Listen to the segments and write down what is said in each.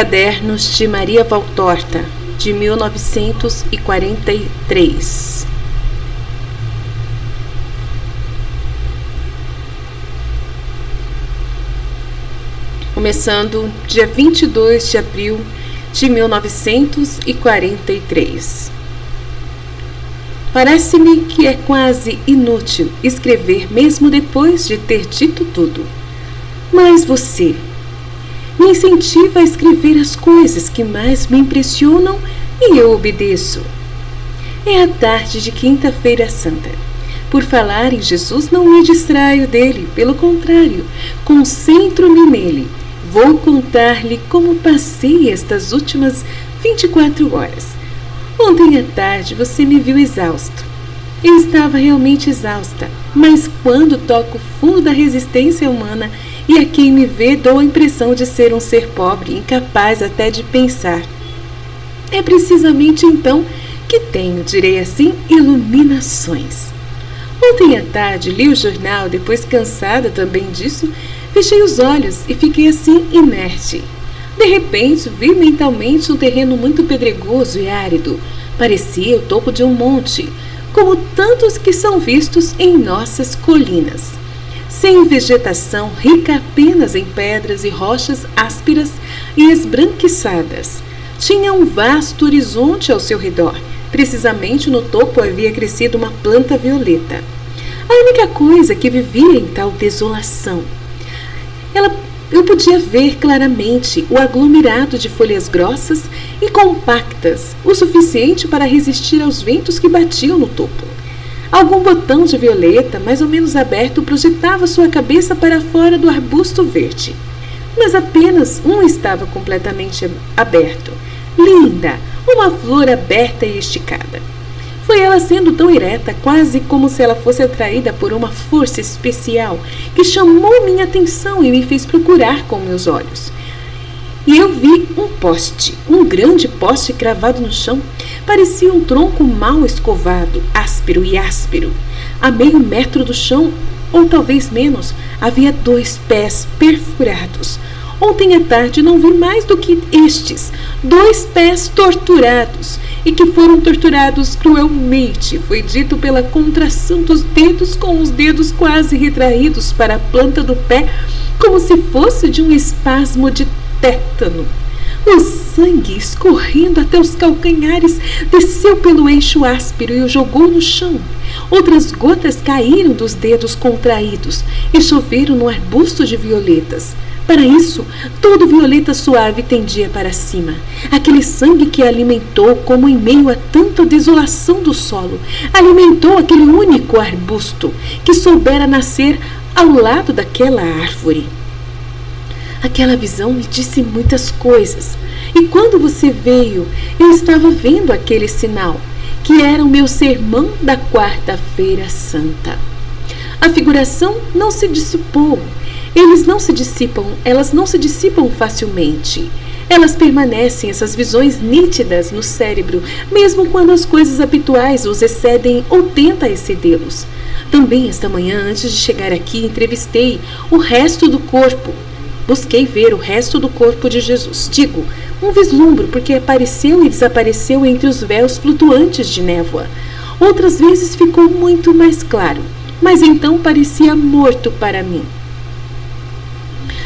Cadernos de Maria Valtorta, de 1943. Começando dia 22 de abril de 1943. Parece-me que é quase inútil escrever mesmo depois de ter dito tudo. Mas você me incentiva a escrever as coisas que mais me impressionam e eu obedeço. É a tarde de Quinta-feira Santa. Por falar em Jesus, não me distraio dele, pelo contrário, concentro-me nele. Vou contar-lhe como passei estas últimas 24 horas. Ontem à tarde você me viu exausto. Eu estava realmente exausta, mas quando toco o fundo da resistência humana e a quem me vê dou a impressão de ser um ser pobre, incapaz até de pensar. É precisamente então que tenho, direi assim, iluminações. Ontem à tarde li o jornal, depois cansada também disso, fechei os olhos e fiquei assim inerte. De repente, vi mentalmente um terreno muito pedregoso e árido. Parecia o topo de um monte, como tantos que são vistos em nossas colinas. Sem vegetação, rica apenas em pedras e rochas ásperas e esbranquiçadas. Tinha um vasto horizonte ao seu redor. Precisamente no topo havia crescido uma planta violeta. A única coisa que vivia em tal desolação. Ela, eu podia ver claramente o aglomerado de folhas grossas e compactas, o suficiente para resistir aos ventos que batiam no topo. Algum botão de violeta, mais ou menos aberto, projetava sua cabeça para fora do arbusto verde. Mas apenas um estava completamente aberto linda, uma flor aberta e esticada. Foi ela sendo tão ereta, quase como se ela fosse atraída por uma força especial, que chamou minha atenção e me fez procurar com meus olhos. E eu vi um poste, um grande poste cravado no chão. Parecia um tronco mal escovado, áspero e áspero. A meio metro do chão, ou talvez menos, havia dois pés perfurados, Ontem à tarde não vi mais do que estes, dois pés torturados, e que foram torturados cruelmente, foi dito pela contração dos dedos, com os dedos quase retraídos para a planta do pé, como se fosse de um espasmo de tétano. O sangue, escorrendo até os calcanhares, desceu pelo eixo áspero e o jogou no chão. Outras gotas caíram dos dedos contraídos e choveram no arbusto de violetas. Para isso, todo violeta suave tendia para cima. Aquele sangue que alimentou, como em meio a tanta desolação do solo, alimentou aquele único arbusto que soubera nascer ao lado daquela árvore. Aquela visão me disse muitas coisas, e quando você veio, eu estava vendo aquele sinal, que era o meu sermão da Quarta-feira Santa. A figuração não se dissipou, eles não se dissipam, elas não se dissipam facilmente. Elas permanecem, essas visões nítidas no cérebro, mesmo quando as coisas habituais os excedem ou tentam excedê-los. Também esta manhã, antes de chegar aqui, entrevistei o resto do corpo. Busquei ver o resto do corpo de Jesus. Digo, um vislumbro, porque apareceu e desapareceu entre os véus flutuantes de névoa. Outras vezes ficou muito mais claro, mas então parecia morto para mim.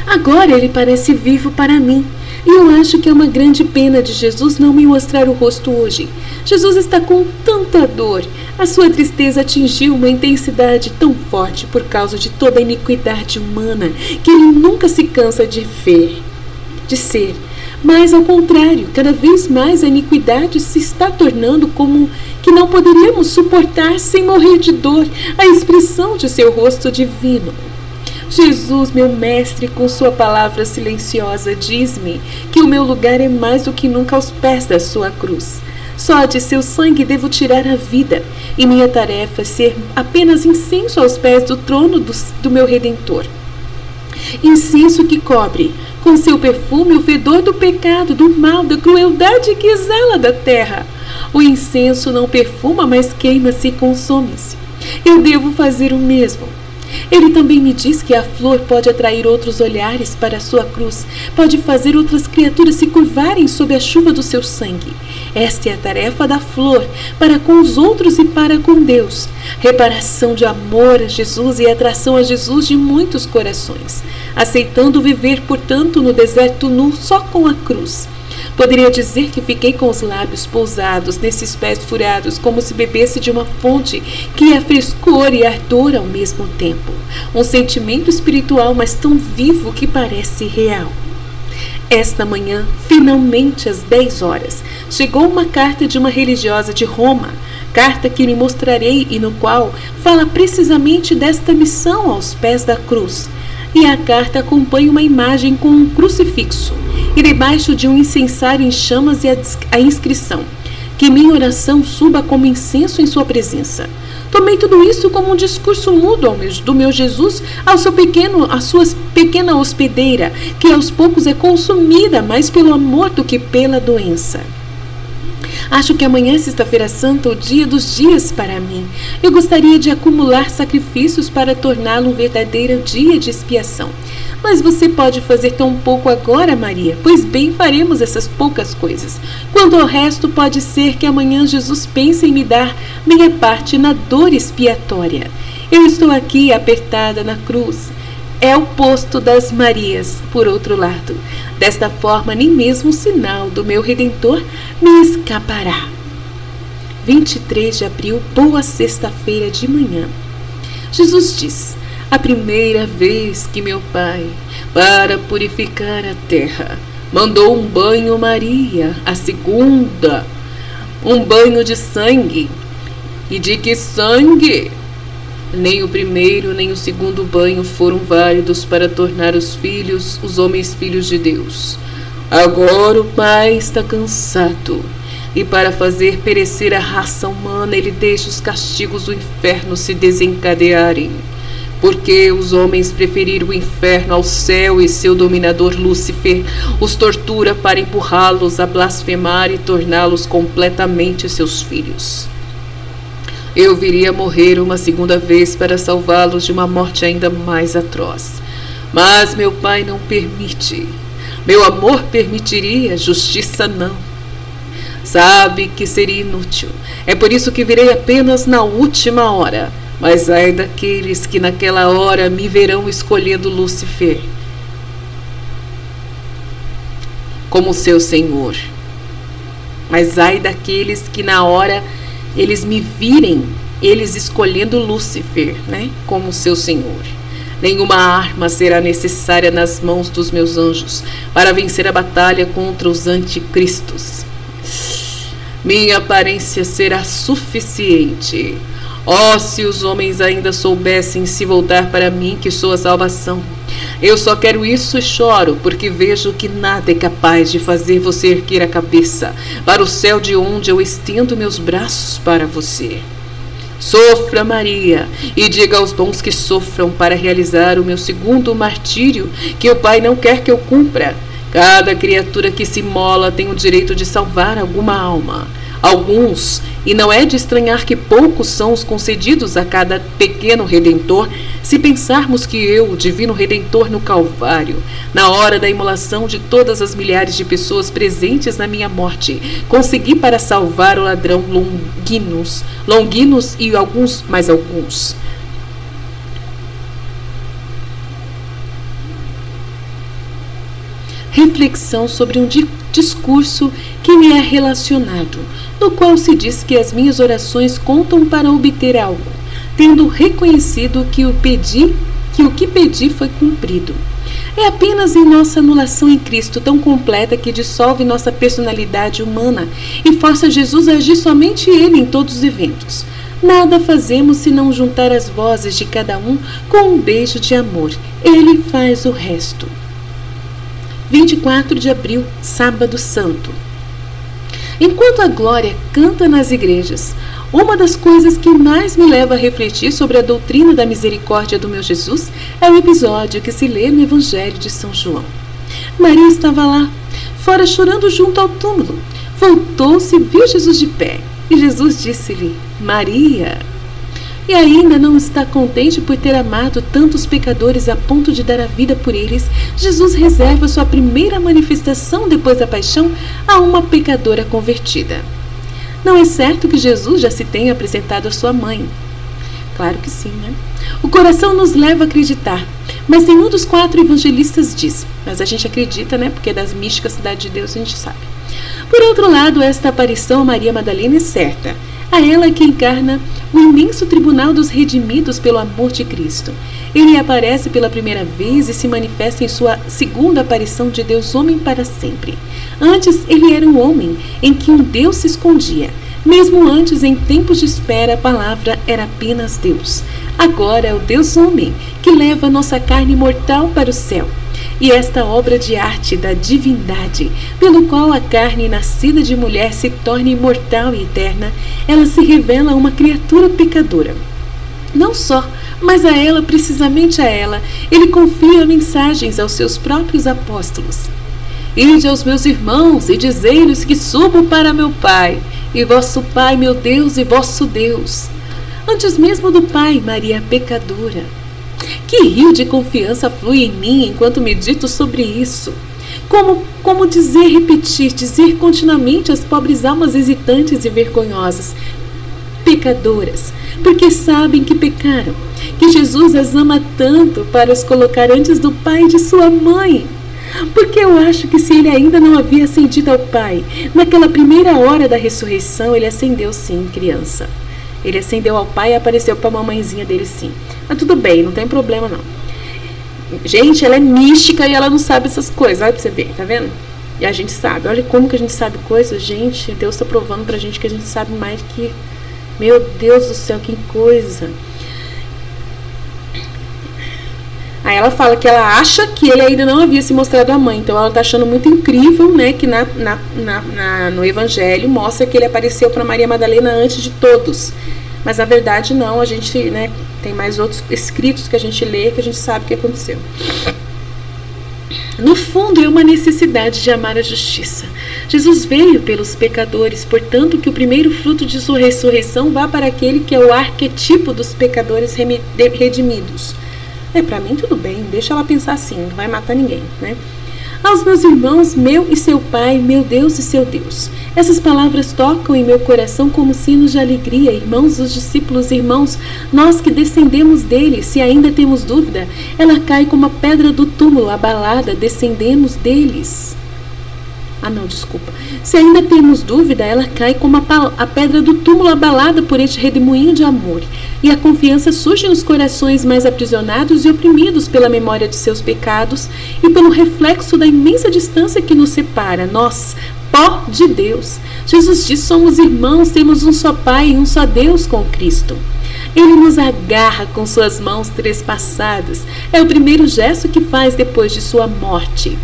Agora ele parece vivo para mim. E eu acho que é uma grande pena de Jesus não me mostrar o rosto hoje. Jesus está com tanta dor. A sua tristeza atingiu uma intensidade tão forte por causa de toda a iniquidade humana que ele nunca se cansa de ver, de ser. Mas, ao contrário, cada vez mais a iniquidade se está tornando como que não poderíamos suportar sem morrer de dor a expressão de seu rosto divino. Jesus, meu mestre, com sua palavra silenciosa, diz-me que o meu lugar é mais do que nunca aos pés da sua cruz. Só de seu sangue devo tirar a vida, e minha tarefa é ser apenas incenso aos pés do trono do, do meu Redentor. Incenso que cobre, com seu perfume, o fedor do pecado, do mal, da crueldade que exala da terra. O incenso não perfuma, mas queima-se e consome-se. Eu devo fazer o mesmo. Ele também me diz que a flor pode atrair outros olhares para a sua cruz, pode fazer outras criaturas se curvarem sob a chuva do seu sangue. Esta é a tarefa da flor, para com os outros e para com Deus. Reparação de amor a Jesus e atração a Jesus de muitos corações, aceitando viver, portanto, no deserto nu só com a cruz. Poderia dizer que fiquei com os lábios pousados nesses pés furados, como se bebesse de uma fonte que é frescor e ardor ao mesmo tempo. Um sentimento espiritual, mas tão vivo que parece real. Esta manhã, finalmente às 10 horas, chegou uma carta de uma religiosa de Roma, carta que lhe mostrarei e no qual fala precisamente desta missão aos pés da cruz. E a carta acompanha uma imagem com um crucifixo e debaixo de um incensário em chamas e a inscrição: Que minha oração suba como incenso em sua presença. Tomei tudo isso como um discurso mudo meu, do meu Jesus ao seu pequeno, à sua pequena hospedeira, que aos poucos é consumida mais pelo amor do que pela doença. Acho que amanhã é Sexta-feira Santa, o dia dos dias para mim. Eu gostaria de acumular sacrifícios para torná-lo um verdadeiro dia de expiação. Mas você pode fazer tão pouco agora, Maria, pois bem faremos essas poucas coisas. Quanto ao resto, pode ser que amanhã Jesus pense em me dar minha parte na dor expiatória. Eu estou aqui apertada na cruz. É o posto das Marias, por outro lado. Desta forma, nem mesmo o sinal do meu Redentor me escapará. 23 de abril, boa sexta-feira de manhã. Jesus diz: A primeira vez que meu Pai, para purificar a terra, mandou um banho Maria, a segunda, um banho de sangue. E de que sangue? Nem o primeiro nem o segundo banho foram válidos para tornar os filhos os homens filhos de Deus. Agora o Pai está cansado, e para fazer perecer a raça humana, ele deixa os castigos do inferno se desencadearem. Porque os homens preferiram o inferno ao céu e seu dominador Lúcifer os tortura para empurrá-los a blasfemar e torná-los completamente seus filhos. Eu viria morrer uma segunda vez para salvá-los de uma morte ainda mais atroz. Mas meu pai não permite. Meu amor permitiria, justiça não. Sabe que seria inútil. É por isso que virei apenas na última hora. Mas ai daqueles que naquela hora me verão escolhendo Lúcifer como seu senhor. Mas ai daqueles que na hora eles me virem, eles escolhendo Lúcifer, né, como seu senhor. Nenhuma arma será necessária nas mãos dos meus anjos para vencer a batalha contra os anticristos. Minha aparência será suficiente. Oh, se os homens ainda soubessem se voltar para mim, que sou a salvação. Eu só quero isso e choro, porque vejo que nada é capaz de fazer você erguer a cabeça para o céu de onde eu estendo meus braços para você. Sofra, Maria, e diga aos bons que sofram para realizar o meu segundo martírio, que o Pai não quer que eu cumpra. Cada criatura que se mola tem o direito de salvar alguma alma alguns, e não é de estranhar que poucos são os concedidos a cada pequeno redentor, se pensarmos que eu, o divino redentor no Calvário, na hora da imolação de todas as milhares de pessoas presentes na minha morte, consegui para salvar o ladrão Longinus, Longinus e alguns mais alguns. Reflexão sobre um discurso que me é relacionado, no qual se diz que as minhas orações contam para obter algo, tendo reconhecido que o pedi, que o que pedi foi cumprido. É apenas em nossa anulação em Cristo tão completa que dissolve nossa personalidade humana e força Jesus a agir somente Ele em todos os eventos. Nada fazemos senão juntar as vozes de cada um com um beijo de amor. Ele faz o resto. 24 de abril, Sábado Santo. Enquanto a glória canta nas igrejas, uma das coisas que mais me leva a refletir sobre a doutrina da misericórdia do meu Jesus é o episódio que se lê no Evangelho de São João. Maria estava lá, fora chorando junto ao túmulo. Voltou-se e viu Jesus de pé. E Jesus disse-lhe: Maria. E ainda não está contente por ter amado tantos pecadores a ponto de dar a vida por eles, Jesus reserva sua primeira manifestação depois da paixão a uma pecadora convertida. Não é certo que Jesus já se tenha apresentado a sua mãe. Claro que sim, né? O coração nos leva a acreditar, mas nenhum dos quatro evangelistas diz. Mas a gente acredita, né? Porque das místicas Cidade de Deus a gente sabe. Por outro lado, esta aparição a Maria Madalena é certa. A ela que encarna o imenso tribunal dos redimidos pelo amor de Cristo. Ele aparece pela primeira vez e se manifesta em sua segunda aparição de Deus homem para sempre. Antes ele era um homem em que um Deus se escondia. Mesmo antes, em tempos de espera, a palavra era apenas Deus. Agora é o Deus homem que leva nossa carne mortal para o céu. E esta obra de arte da divindade, pelo qual a carne nascida de mulher se torna imortal e eterna, ela se revela uma criatura pecadora. Não só, mas a ela, precisamente a ela, ele confia mensagens aos seus próprios apóstolos. Ide aos meus irmãos e dizei-lhes que subo para meu Pai, e vosso Pai, meu Deus, e vosso Deus. Antes mesmo do Pai, Maria pecadora. Que rio de confiança flui em mim enquanto medito sobre isso. Como, como dizer, repetir, dizer continuamente às pobres almas hesitantes e vergonhosas, pecadoras, porque sabem que pecaram, que Jesus as ama tanto para os colocar antes do Pai e de sua mãe. Porque eu acho que se ele ainda não havia ascendido ao Pai, naquela primeira hora da ressurreição, ele ascendeu sim, criança. Ele acendeu ao pai e apareceu para a mamãezinha dele sim. Mas tudo bem, não tem problema não. Gente, ela é mística e ela não sabe essas coisas. Olha pra você ver, tá vendo? E a gente sabe. Olha como que a gente sabe coisas. Gente, Deus está provando pra gente que a gente sabe mais que. Meu Deus do céu, que coisa. Aí ela fala que ela acha que ele ainda não havia se mostrado a mãe. Então ela está achando muito incrível, né, que na, na, na, na no Evangelho mostra que ele apareceu para Maria Madalena antes de todos. Mas na verdade não, a gente, né, tem mais outros escritos que a gente lê que a gente sabe o que aconteceu. No fundo, é uma necessidade de amar a justiça. Jesus veio pelos pecadores, portanto, que o primeiro fruto de sua ressurreição vá para aquele que é o arquetipo dos pecadores redimidos. É, para mim tudo bem, deixa ela pensar assim, não vai matar ninguém, né? Aos meus irmãos, meu e seu Pai, meu Deus e seu Deus. Essas palavras tocam em meu coração como sinos de alegria, irmãos dos discípulos, irmãos, nós que descendemos dele, se ainda temos dúvida, ela cai como a pedra do túmulo abalada, descendemos deles. Ah, não, desculpa. Se ainda temos dúvida, ela cai como a, a pedra do túmulo abalada por este redemoinho de amor. E a confiança surge nos corações mais aprisionados e oprimidos pela memória de seus pecados e pelo reflexo da imensa distância que nos separa, nós, pó de Deus. Jesus diz: somos irmãos, temos um só Pai e um só Deus com Cristo. Ele nos agarra com suas mãos trespassadas. É o primeiro gesto que faz depois de sua morte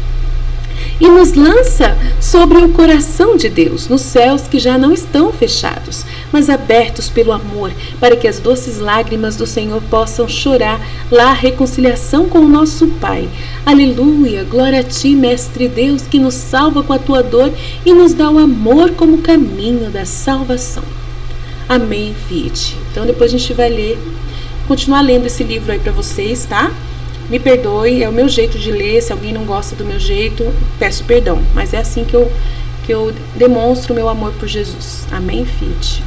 e nos lança sobre o coração de Deus, nos céus que já não estão fechados, mas abertos pelo amor, para que as doces lágrimas do Senhor possam chorar lá a reconciliação com o nosso Pai. Aleluia! Glória a ti, Mestre Deus, que nos salva com a tua dor e nos dá o amor como caminho da salvação. Amém, Fiat. Então depois a gente vai ler, continuar lendo esse livro aí para vocês, tá? Me perdoe, é o meu jeito de ler. Se alguém não gosta do meu jeito, peço perdão. Mas é assim que eu, que eu demonstro o meu amor por Jesus. Amém, Fite?